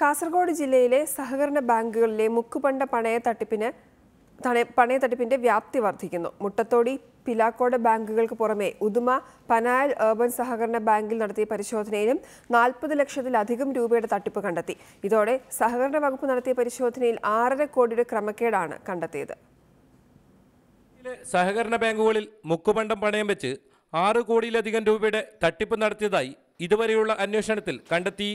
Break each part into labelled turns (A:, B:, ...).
A: കാസർഗോഡ് ജില്ലയിലെ സഹകരണ ബാങ്കുകളിലെ മുക്കുപണ്ട പണയ തട്ടിപ്പിന് പണയ തട്ടിപ്പിന്റെ വ്യാപ്തി വർദ്ധിക്കുന്നു. മുട്ടത്തോടി പിലാക്കോട് ബാങ്കുകൾക്ക് പുറമെ ഉദുമ പനായൽ ഏർബൻ സഹകരണ ബാങ്കിൽ നടത്തിയ പരിശോധനയിലും നാൽപ്പത് ലക്ഷത്തിലധികം രൂപയുടെ തട്ടിപ്പ് കണ്ടെത്തി. ഇതോടെ സഹകരണ വകുപ്പ് നടത്തിയ പരിശോധനയിൽ ആറര കോടിയുടെ ക്രമക്കേടാണ് കണ്ടെത്തിയത്.
B: സഹകരണ ബാങ്കുകളിൽ മുക്കുപണ്ടം പണയം വെച്ച് ആറ് കോടിയിലധികം രൂപയുടെ തട്ടിപ്പ് നടത്തിയതായി ഇതുവരെയുള്ള അന്വേഷണത്തിൽ കണ്ടെത്തി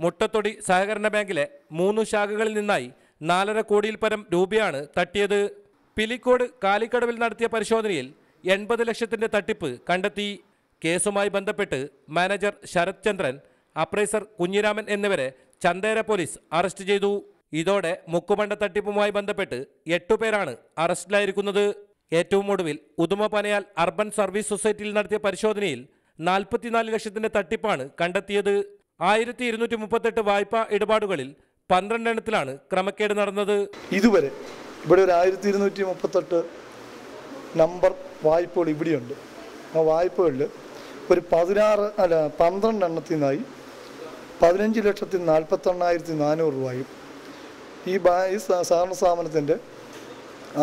B: മുട്ടത്തൊടി സഹകരണ ബാങ്കിലെ മൂന്ന് ശാഖകളിൽ നിന്നായി നാലര കോടിയിൽ പരം രൂപയാണ് തട്ടിയത്. പിലിക്കോട് കാലിക്കടവിൽ നടത്തിയ പരിശോധനയിൽ എൺപത് ലക്ഷത്തിന്റെ തട്ടിപ്പ് കണ്ടെത്തി. കേസുമായി ബന്ധപ്പെട്ട് മാനേജർ ശരത് ചന്ദ്രൻ അപ്രൈസർ കുഞ്ഞിരാമൻ എന്നിവരെ ചന്തേര പോലീസ് അറസ്റ്റ് ചെയ്തു. ഇതോടെ മുക്കുമണ്ട തട്ടിപ്പുമായി ബന്ധപ്പെട്ട് എട്ടുപേരാണ് അറസ്റ്റിലായിരിക്കുന്നത്. ഏറ്റവും ഒടുവിൽ ഉദുമ പനയാൽ അർബൻ സർവീസ് സൊസൈറ്റിയിൽ നടത്തിയ പരിശോധനയിൽ നാൽപ്പത്തിനാല് ലക്ഷത്തിന്റെ തട്ടിപ്പാണ് കണ്ടെത്തിയത്. ആയിരത്തി ഇരുന്നൂറ്റി മുപ്പത്തെട്ട് വായ്പാ ഇടപാടുകളിൽ പന്ത്രണ്ടെണ്ണത്തിലാണ് ക്രമക്കേട് നടന്നത്.
C: ഇതുവരെ ഇവിടെ ഒരു ആയിരത്തി ഇരുന്നൂറ്റി മുപ്പത്തെട്ട് നമ്പർ വായ്പകൾ ഇവിടെയുണ്ട്. ആ വായ്പകളിൽ ഒരു പതിനാറ് അല്ല പന്ത്രണ്ട് എണ്ണത്തിൽ നിന്നായി പതിനഞ്ച് ലക്ഷത്തി നാൽപ്പത്തെണ്ണായിരത്തി നാനൂറ് രൂപയും ഈ ബാ ഈ സഹകരണ സ്ഥാപനത്തിന്റെ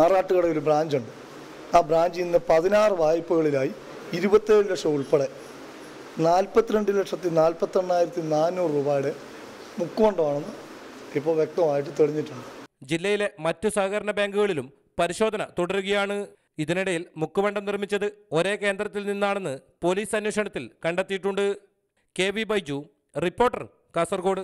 C: ആറാട്ടുകട ഒരു ബ്രാഞ്ചുണ്ട്. ആ ബ്രാഞ്ചിൽ നിന്ന് പതിനാറ് വായ്പകളിലായി ഇരുപത്തേഴ് ലക്ഷം ഉൾപ്പെടെ നാൽപ്പത്തിരണ്ട് ലക്ഷത്തി നാൽപ്പത്തെണ്ണായിരത്തി നാനൂറ് രൂപയുടെ മുക്കുകൊണ്ടമാണെന്ന് ഇപ്പോൾ വ്യക്തമായിട്ട് തെളിഞ്ഞിട്ടുണ്ട്.
B: ജില്ലയിലെ മറ്റു സഹകരണ ബാങ്കുകളിലും പരിശോധന തുടരുകയാണ്. ഇതിനിടയിൽ മുക്കുവണ്ടം നിർമ്മിച്ചത് ഒരേ കേന്ദ്രത്തിൽ നിന്നാണെന്ന് പോലീസ് അന്വേഷണത്തിൽ കണ്ടെത്തിയിട്ടുണ്ട്. K V Baiju reporter Kasaragod.